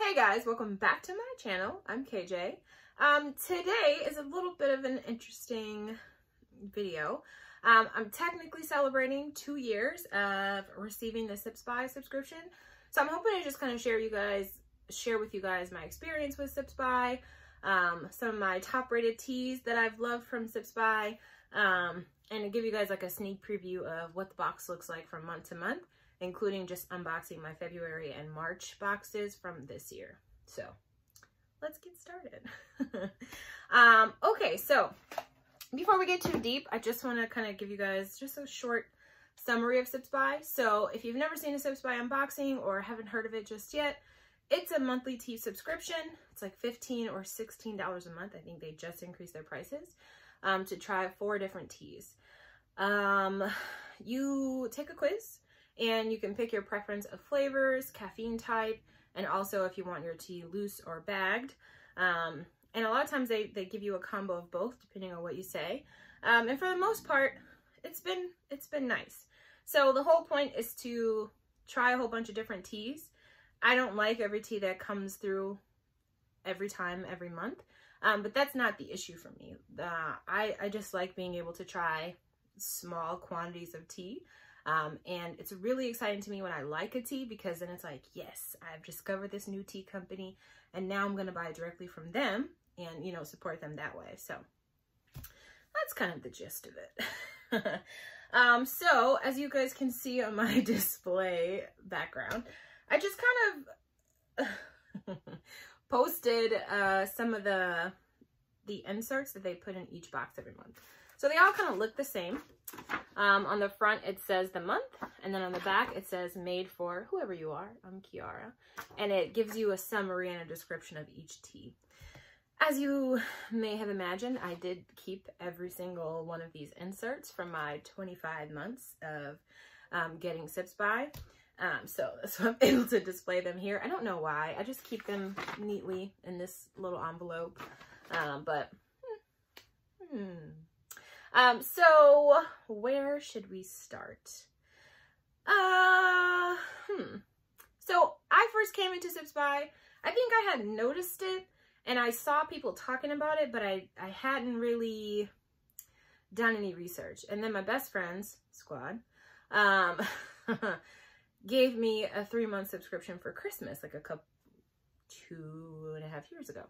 Hey guys, welcome back to my channel. I'm KJ. Um, today is a little bit of an interesting video. Um, I'm technically celebrating two years of receiving the Sips By subscription. So I'm hoping to just kind of share you guys, share with you guys my experience with Sips By, um, some of my top rated teas that I've loved from Sips By, um, and to give you guys like a sneak preview of what the box looks like from month to month including just unboxing my February and March boxes from this year. So let's get started. um, okay, so before we get too deep, I just want to kind of give you guys just a short summary of Sips By. So if you've never seen a Sips By unboxing or haven't heard of it just yet, it's a monthly tea subscription. It's like 15 or $16 a month. I think they just increased their prices um, to try four different teas. Um, you take a quiz and you can pick your preference of flavors, caffeine type, and also if you want your tea loose or bagged. Um, and a lot of times they, they give you a combo of both depending on what you say. Um, and for the most part, it's been, it's been nice. So the whole point is to try a whole bunch of different teas. I don't like every tea that comes through every time, every month. Um, but that's not the issue for me. Uh, I, I just like being able to try small quantities of tea um, and it's really exciting to me when I like a tea because then it's like, yes, I've discovered this new tea company and now I'm going to buy directly from them and, you know, support them that way. So that's kind of the gist of it. um, so as you guys can see on my display background, I just kind of posted uh, some of the the inserts that they put in each box every month. So they all kind of look the same. Um, on the front, it says the month, and then on the back, it says made for whoever you are. I'm Kiara. And it gives you a summary and a description of each tea. As you may have imagined, I did keep every single one of these inserts from my 25 months of um, getting sips by. Um, so, so I'm able to display them here. I don't know why. I just keep them neatly in this little envelope. Um, but, hmm. Um, so where should we start? Uh, hmm. So I first came into Sips By, I think I had noticed it and I saw people talking about it, but I, I hadn't really done any research. And then my best friends, squad, um, gave me a three month subscription for Christmas, like a couple, two and a half years ago.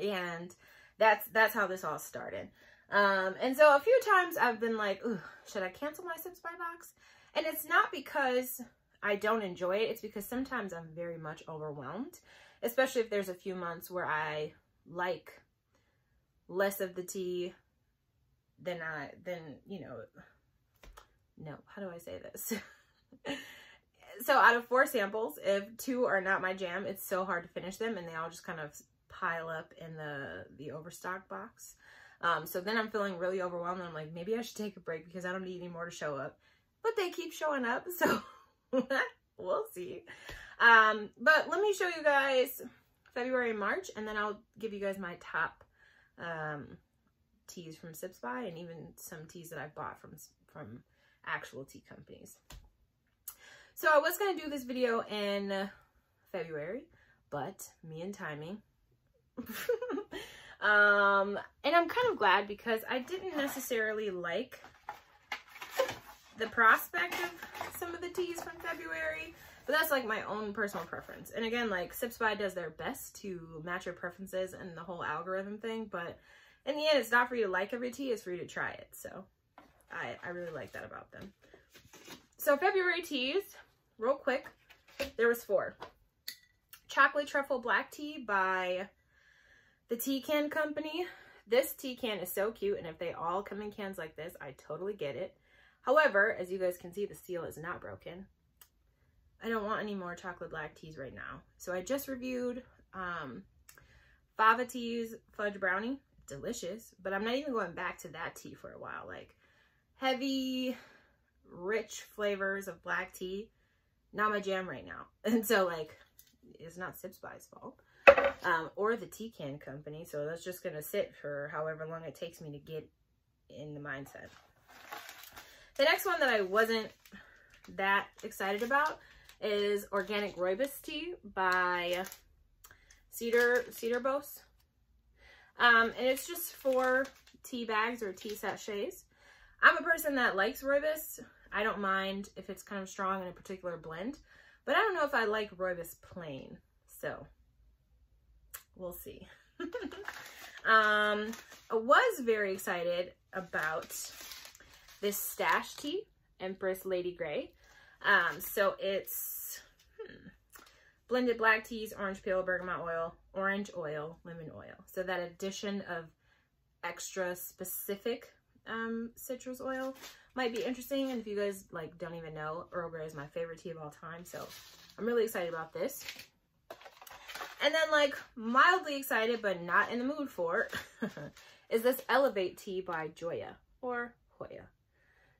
And that's, that's how this all started. Um, and so a few times I've been like, should I cancel my Sips By box? And it's not because I don't enjoy it. It's because sometimes I'm very much overwhelmed, especially if there's a few months where I like less of the tea than I, than, you know, no, how do I say this? so out of four samples, if two are not my jam, it's so hard to finish them and they all just kind of pile up in the, the overstock box. Um, so then I'm feeling really overwhelmed. I'm like, maybe I should take a break because I don't need any more to show up. But they keep showing up, so we'll see. Um, but let me show you guys February and March, and then I'll give you guys my top um, teas from Sips By and even some teas that I've bought from, from actual tea companies. So I was going to do this video in February, but me and timing Um, and kind of glad because I didn't necessarily like the prospect of some of the teas from February, but that's like my own personal preference. And again, like Sips By does their best to match your preferences and the whole algorithm thing, but in the end, it's not for you to like every tea, it's for you to try it. So I, I really like that about them. So February teas, real quick, there was four. Chocolate Truffle Black Tea by the tea can company, this tea can is so cute. And if they all come in cans like this, I totally get it. However, as you guys can see, the seal is not broken. I don't want any more chocolate black teas right now. So I just reviewed um, Fava Tea's Fudge Brownie. Delicious. But I'm not even going back to that tea for a while. Like heavy, rich flavors of black tea. Not my jam right now. And so like, it's not Sips By's fault um, or the tea can company. So that's just going to sit for however long it takes me to get in the mindset. The next one that I wasn't that excited about is Organic Rooibos Tea by cedar, cedar bose. Um, and it's just four tea bags or tea sachets. I'm a person that likes rooibos. I don't mind if it's kind of strong in a particular blend, but I don't know if I like rooibos plain. So we'll see. um, I was very excited about this stash tea, Empress Lady Grey. Um, so it's hmm, blended black teas, orange peel, bergamot oil, orange oil, lemon oil. So that addition of extra specific um, citrus oil might be interesting. And if you guys like don't even know, Earl Grey is my favorite tea of all time. So I'm really excited about this. And then like mildly excited, but not in the mood for, is this Elevate Tea by Joya or Hoya.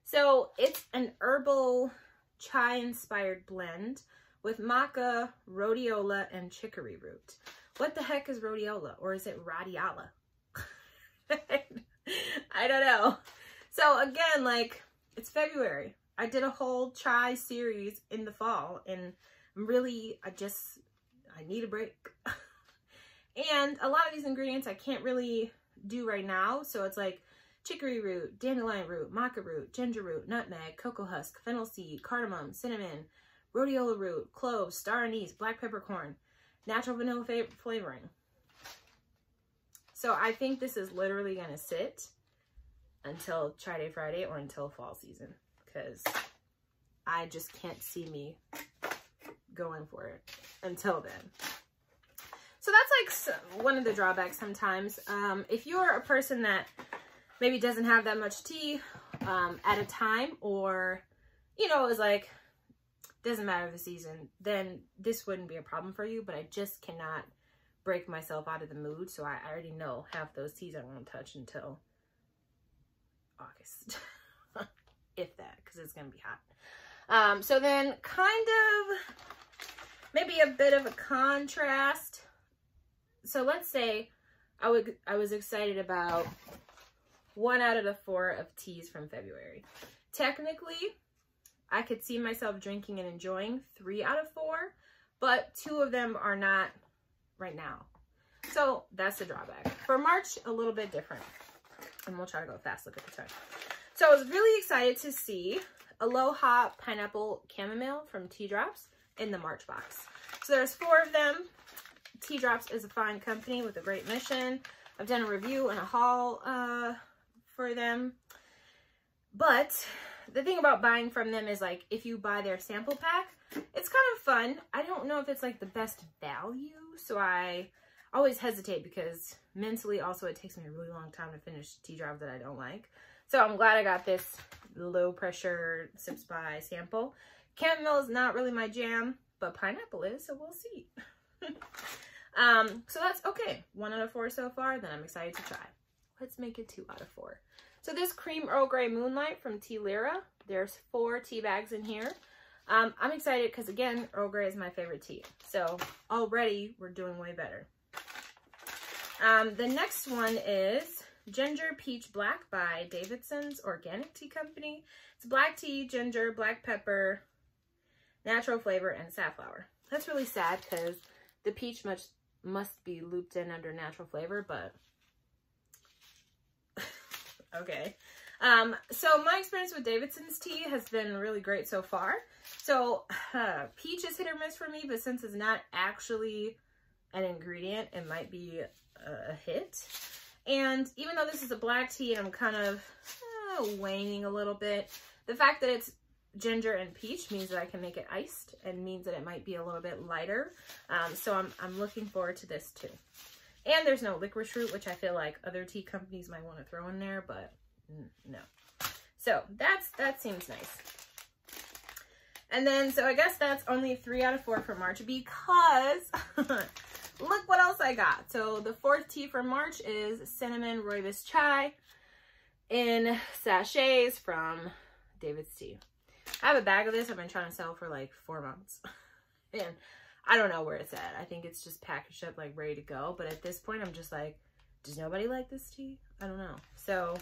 So it's an herbal chai inspired blend with maca, rhodiola, and chicory root. What the heck is rhodiola? Or is it radiala? I don't know. So again, like it's February. I did a whole chai series in the fall and I'm really, I just, I need a break. and a lot of these ingredients I can't really do right now. So it's like chicory root, dandelion root, maca root, ginger root, nutmeg, cocoa husk, fennel seed, cardamom, cinnamon, rhodiola root, cloves, star anise, black peppercorn, natural vanilla flavoring. So I think this is literally going to sit until Chai Day Friday or until fall season because I just can't see me going for it until then. So that's like one of the drawbacks sometimes. Um, if you're a person that maybe doesn't have that much tea um, at a time or, you know, is like, doesn't matter the season, then this wouldn't be a problem for you. But I just cannot break myself out of the mood. So I, I already know half those teas I won't touch until August. if that, because it's going to be hot. Um, so then kind of maybe a bit of a contrast. So let's say I would I was excited about one out of the four of teas from February. Technically, I could see myself drinking and enjoying three out of four, but two of them are not right now. So that's the drawback. For March, a little bit different. And we'll try to go fast. Look at the time. So I was really excited to see Aloha Pineapple Chamomile from Tea Drops in the March box. So there's four of them. Tea Drops is a fine company with a great mission. I've done a review and a haul uh, for them. But the thing about buying from them is like if you buy their sample pack, it's kind of fun. I don't know if it's like the best value, so I always hesitate because mentally also it takes me a really long time to finish tea drops that I don't like. So I'm glad I got this low pressure Sips by sample. Chamomile is not really my jam, but pineapple is, so we'll see. um, so that's okay. One out of four so far, then I'm excited to try. Let's make it two out of four. So this Cream Earl Grey Moonlight from Tealyra. There's four tea bags in here. Um, I'm excited because, again, Earl Grey is my favorite tea. So already we're doing way better. Um, the next one is Ginger Peach Black by Davidson's Organic Tea Company. It's black tea, ginger, black pepper, natural flavor, and safflower. That's really sad because the peach must, must be looped in under natural flavor, but okay. Um, so my experience with Davidson's tea has been really great so far. So uh, peach is hit or miss for me, but since it's not actually an ingredient, it might be a, a hit. And even though this is a black tea and I'm kind of uh, waning a little bit, the fact that it's ginger and peach means that I can make it iced and means that it might be a little bit lighter. Um, so I'm, I'm looking forward to this too. And there's no licorice root, which I feel like other tea companies might want to throw in there, but no. So that's that seems nice. And then, so I guess that's only three out of four for March because look what else I got. So the fourth tea for March is Cinnamon Rooibos Chai in sachets from David's Tea. I have a bag of this I've been trying to sell for like four months. and I don't know where it's at. I think it's just packaged up like ready to go. But at this point, I'm just like, does nobody like this tea? I don't know. So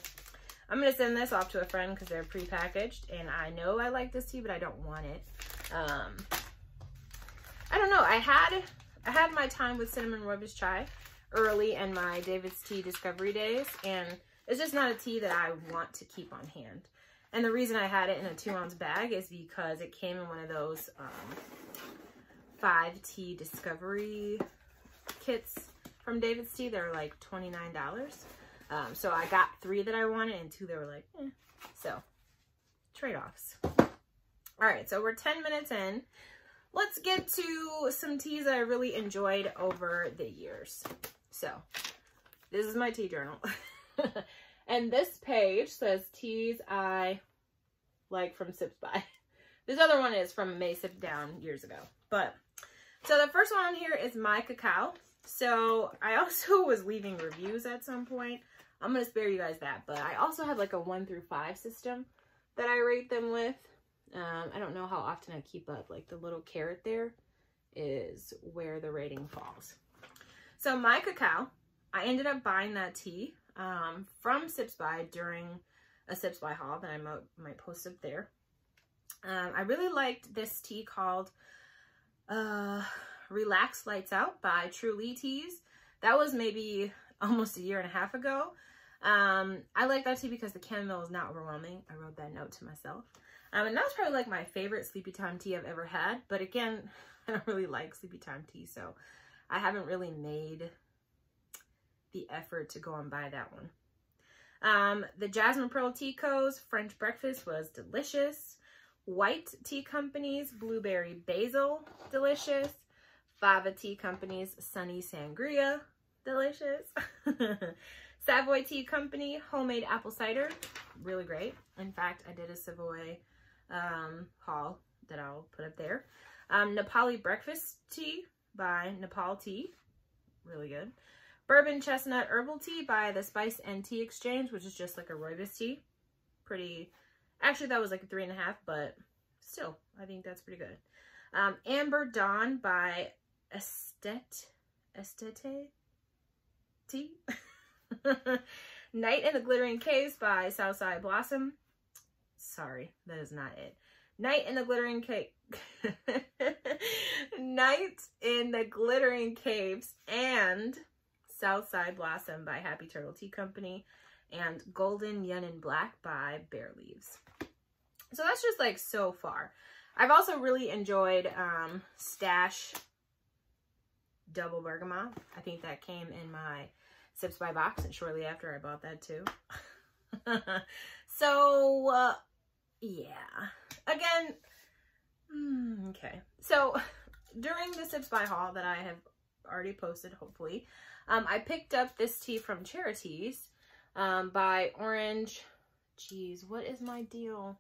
I'm going to send this off to a friend because they're pre-packaged. And I know I like this tea, but I don't want it. Um, I don't know. I had I had my time with cinnamon rooibos chai early in my David's Tea discovery days, and it's just not a tea that I want to keep on hand. And the reason I had it in a two ounce bag is because it came in one of those um, five tea discovery kits from David's Tea. They're like $29. Um, so I got three that I wanted and two that were like, eh. So trade-offs. All right, so we're 10 minutes in. Let's get to some teas I really enjoyed over the years. So this is my tea journal. and this page says teas I like from Sips By. This other one is from May Sip Down years ago. But, so the first one on here is Micacao. So I also was leaving reviews at some point. I'm going to spare you guys that. But I also have like a one through five system that I rate them with. Um, I don't know how often I keep up. Like the little carrot there is where the rating falls. So Micacao, I ended up buying that tea um, from Sips By during a Sips By haul that I might, might post up there. Um, I really liked this tea called uh, Relax Lights Out by Truly Teas. That was maybe almost a year and a half ago. Um, I like that tea because the chamomile is not overwhelming. I wrote that note to myself. Um, and that was probably like my favorite sleepy time tea I've ever had. But again, I don't really like sleepy time tea, so I haven't really made the effort to go and buy that one. Um, the Jasmine Pearl Tea Co.'s French breakfast was delicious. Wight Tea Company's Blueberry Basil, delicious. Fava Tea Company's Sunny Sangria, delicious. Savoy Tea Company Homemade Apple Cider, really great. In fact, I did a Savoy um, haul that I'll put up there. Um, Nepali Breakfast Tea by Nepal Tea, really good. Bourbon Chestnut Herbal Tea by the Spice and Tea Exchange, which is just like a rooibos tea. Pretty, actually that was like a three and a half, but still, I think that's pretty good. Um, Amber Dawn by Estet, Aesthete Tea. Night in the Glittering Caves by Southside Blossom. Sorry, that is not it. Night in the Glittering Cave. Night in the Glittering Caves and Southside Blossom by Happy Turtle Tea Company and Golden Yunnan Black by Bare Leaves. So that's just like so far. I've also really enjoyed um, Stash Double Bergamot. I think that came in my Sips by Box and shortly after I bought that too. so, uh, yeah. Again, mm, okay. So, during the Sips by haul that I have already posted, hopefully, um, I picked up this tea from Chariteas um, by Orange. Jeez, what is my deal?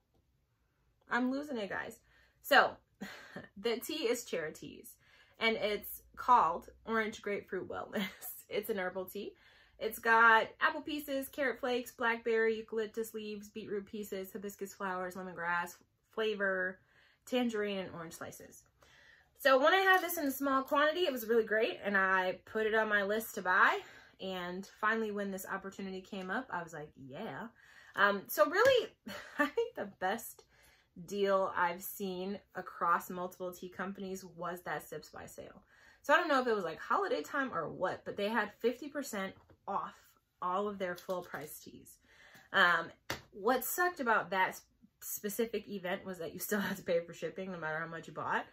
I'm losing it, guys. So, the tea is Chariteas, and it's called Orange Grapefruit Wellness. It's an herbal tea. It's got apple pieces, carrot flakes, blackberry, eucalyptus leaves, beetroot pieces, hibiscus flowers, lemongrass, flavor, tangerine, and orange slices. So when I had this in a small quantity, it was really great and I put it on my list to buy. And finally, when this opportunity came up, I was like, yeah. Um, so really, I think the best deal I've seen across multiple tea companies was that Sips by sale. So I don't know if it was like holiday time or what, but they had 50% off all of their full price teas. Um, what sucked about that specific event was that you still had to pay for shipping no matter how much you bought.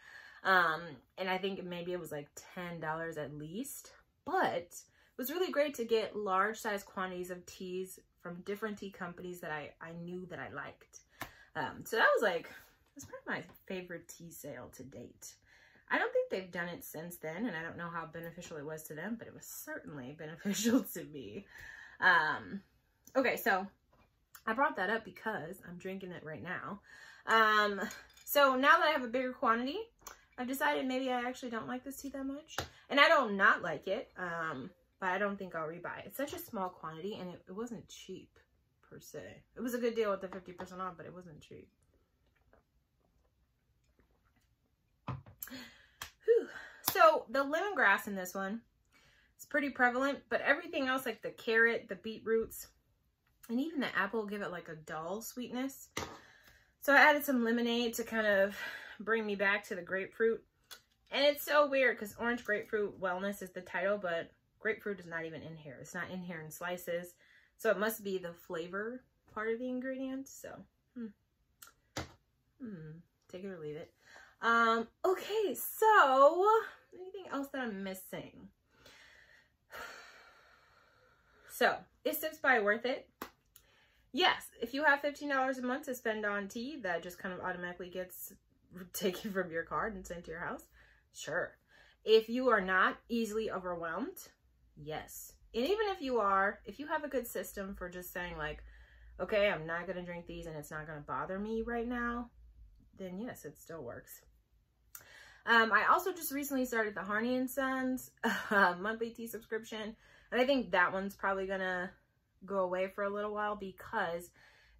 Um, and I think maybe it was like $10 at least. But it was really great to get large size quantities of teas from different tea companies that I, I knew that I liked. Um, so that was like, it was probably my favorite tea sale to date. I don't think they've done it since then, and I don't know how beneficial it was to them, but it was certainly beneficial to me. Um, okay, so I brought that up because I'm drinking it right now. Um, so now that I have a bigger quantity, I've decided maybe I actually don't like this tea that much. And I don't not like it, um, but I don't think I'll rebuy it. It's such a small quantity, and it, it wasn't cheap, per se. It was a good deal with the 50% off, but it wasn't cheap. Whew. So, the lemongrass in this one is pretty prevalent, but everything else, like the carrot, the beetroots, and even the apple give it like a dull sweetness. So I added some lemonade to kind of bring me back to the grapefruit. And it's so weird because orange grapefruit wellness is the title, but grapefruit is not even in here. It's not in here in slices. So it must be the flavor part of the ingredient. So, hmm. Hmm. Take it or leave it. Um, okay, so anything else that I'm missing? So, is Sips By worth it? Yes, if you have $15 a month to spend on tea, that just kind of automatically gets taken from your card and sent to your house. Sure. If you are not easily overwhelmed, yes. And even if you are, if you have a good system for just saying like, okay, I'm not going to drink these and it's not going to bother me right now, then yes, it still works. Um, I also just recently started the Harney and Sons uh, monthly tea subscription. And I think that one's probably going to go away for a little while because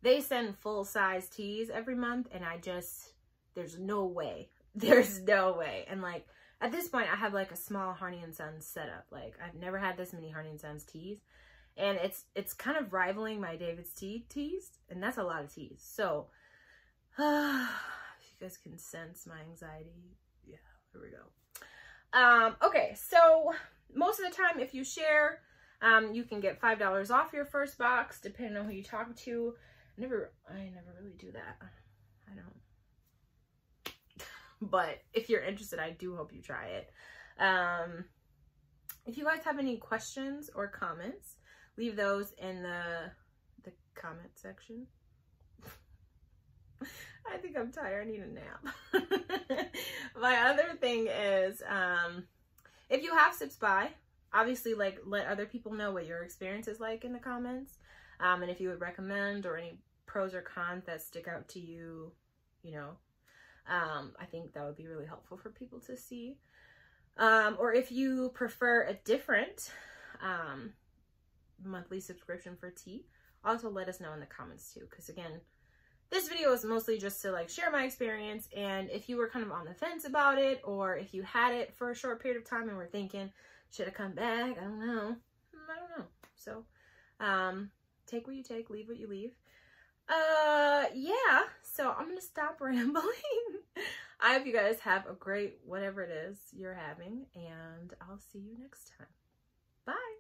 they send full-size teas every month. And I just, there's no way there's no way. And like, at this point, I have like a small Harney and Sons setup. Like, I've never had this many Harney and Sons teas. And it's it's kind of rivaling my David's Tea teas. And that's a lot of teas. So, if you guys can sense my anxiety. Yeah, here we go. Um, okay, so most of the time, if you share, um, you can get $5 off your first box, depending on who you talk to. Never, I never really do that. But if you're interested, I do hope you try it. Um, if you guys have any questions or comments, leave those in the, the comment section. I think I'm tired. I need a nap. My other thing is, um, if you have Sips By, obviously, like, let other people know what your experience is like in the comments. Um, and if you would recommend or any pros or cons that stick out to you, you know, um, I think that would be really helpful for people to see. Um, or if you prefer a different um, monthly subscription for tea, also let us know in the comments too. Because again, this video is mostly just to like share my experience. And if you were kind of on the fence about it, or if you had it for a short period of time and were thinking, should I come back? I don't know. Hmm, I don't know. So um, take what you take, leave what you leave. Uh, yeah. So I'm going to stop rambling. I hope you guys have a great whatever it is you're having, and I'll see you next time. Bye.